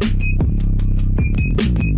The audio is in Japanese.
Thank you.